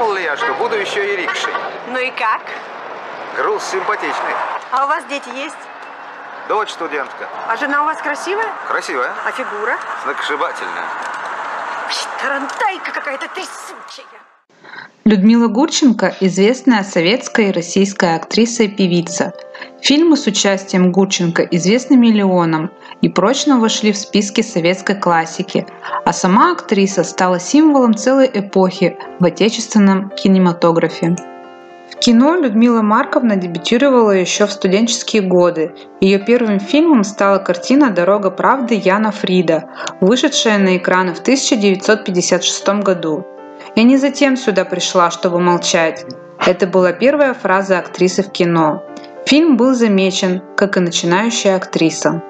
думал ли я, что буду еще и рикшей? Ну и как? Груз симпатичный. А у вас дети есть? Дочь студентка. А жена у вас красивая? Красивая, А фигура? сногсшибательная. Тарантайка какая-то трясучая. Людмила Гурченко – известная советская и российская актриса и певица. Фильмы с участием Гурченко известны миллионам и прочно вошли в списки советской классики, а сама актриса стала символом целой эпохи в отечественном кинематографе. В кино Людмила Марковна дебютировала еще в студенческие годы. Ее первым фильмом стала картина «Дорога правды» Яна Фрида, вышедшая на экраны в 1956 году. «Я не затем сюда пришла, чтобы молчать». Это была первая фраза актрисы в кино. Фильм был замечен, как и начинающая актриса.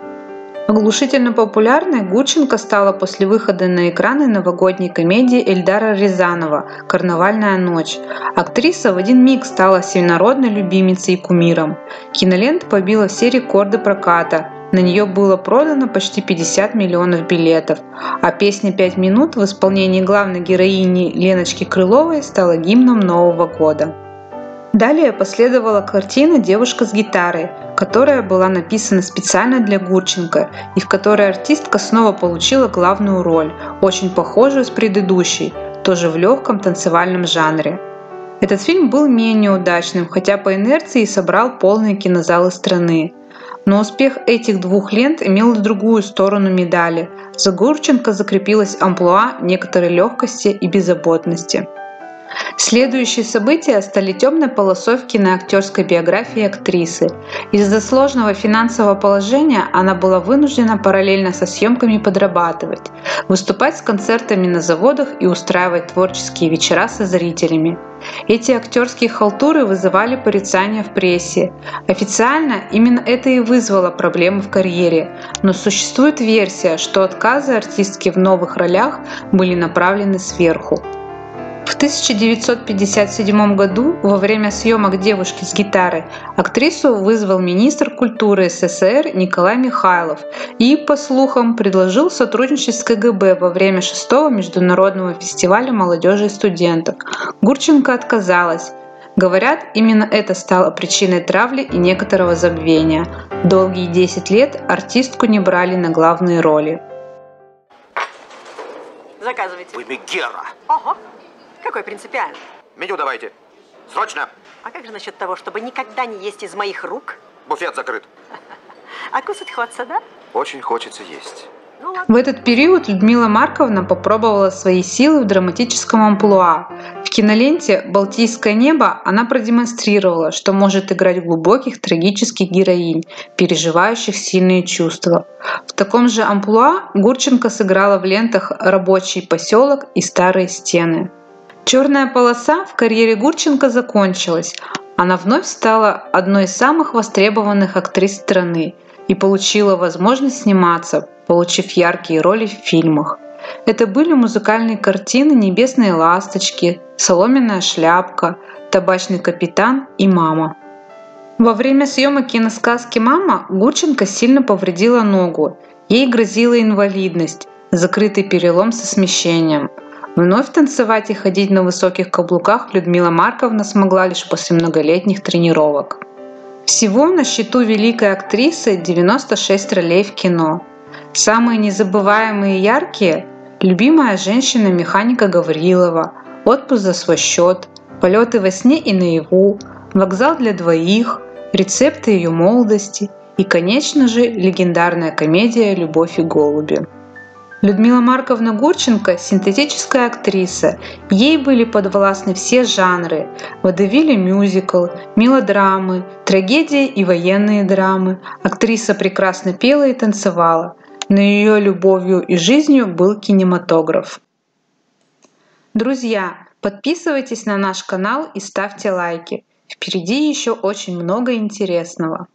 Оглушительно популярной Гурченко стала после выхода на экраны новогодней комедии Эльдара Рязанова «Карнавальная ночь». Актриса в один миг стала всенародной любимицей и кумиром. Кинолента побила все рекорды проката. На нее было продано почти 50 миллионов билетов, а песня «Пять минут» в исполнении главной героини Леночки Крыловой стала гимном Нового года. Далее последовала картина «Девушка с гитарой», которая была написана специально для Гурченко и в которой артистка снова получила главную роль, очень похожую с предыдущей, тоже в легком танцевальном жанре. Этот фильм был менее удачным, хотя по инерции собрал полные кинозалы страны. Но успех этих двух лент имел другую сторону медали. За Гурченко закрепилась амплуа некоторой легкости и беззаботности. Следующие события стали темной полосой в киноактерской биографии актрисы. Из-за сложного финансового положения она была вынуждена параллельно со съемками подрабатывать, выступать с концертами на заводах и устраивать творческие вечера со зрителями. Эти актерские халтуры вызывали порицания в прессе. Официально именно это и вызвало проблемы в карьере, но существует версия, что отказы артистки в новых ролях были направлены сверху. В 1957 году во время съемок «Девушки с гитарой» актрису вызвал министр культуры СССР Николай Михайлов и, по слухам, предложил сотрудничать с КГБ во время шестого международного фестиваля молодежи и студентов. Гурченко отказалась. Говорят, именно это стало причиной травли и некоторого забвения. Долгие 10 лет артистку не брали на главные роли. Заказывайте. Вы Мегера. Ого, какой принципиальный. Меню давайте. Срочно. А как же насчет того, чтобы никогда не есть из моих рук? Буфет закрыт. А кусать хочется, да? Очень хочется есть. Ну. В этот период Людмила Марковна попробовала свои силы в драматическом амплуа. В киноленте «Балтийское небо» она продемонстрировала, что может играть глубоких трагических героинь, переживающих сильные чувства. В таком же амплуа Гурченко сыграла в лентах «Рабочий поселок» и «Старые стены». Черная полоса в карьере Гурченко закончилась. Она вновь стала одной из самых востребованных актрис страны и получила возможность сниматься, получив яркие роли в фильмах. Это были музыкальные картины «Небесные ласточки», «Соломенная шляпка», «Табачный капитан» и «Мама». Во время съемок киносказки «Мама» Гурченко сильно повредила ногу. Ей грозила инвалидность, закрытый перелом со смещением. Вновь танцевать и ходить на высоких каблуках Людмила Марковна смогла лишь после многолетних тренировок. Всего на счету великой актрисы 96 ролей в кино. Самые незабываемые и яркие – «Любимая женщина» механика Гаврилова, «Отпуск за свой счет», «Полеты во сне и наяву», «Вокзал для двоих», «Рецепты ее молодости» и, конечно же, легендарная комедия «Любовь и голуби». Людмила Марковна Гурченко – синтетическая актриса. Ей были подвластны все жанры – водевили мюзикл, мелодрамы, трагедии и военные драмы. Актриса прекрасно пела и танцевала. Но ее любовью и жизнью был кинематограф. Друзья, подписывайтесь на наш канал и ставьте лайки. Впереди еще очень много интересного.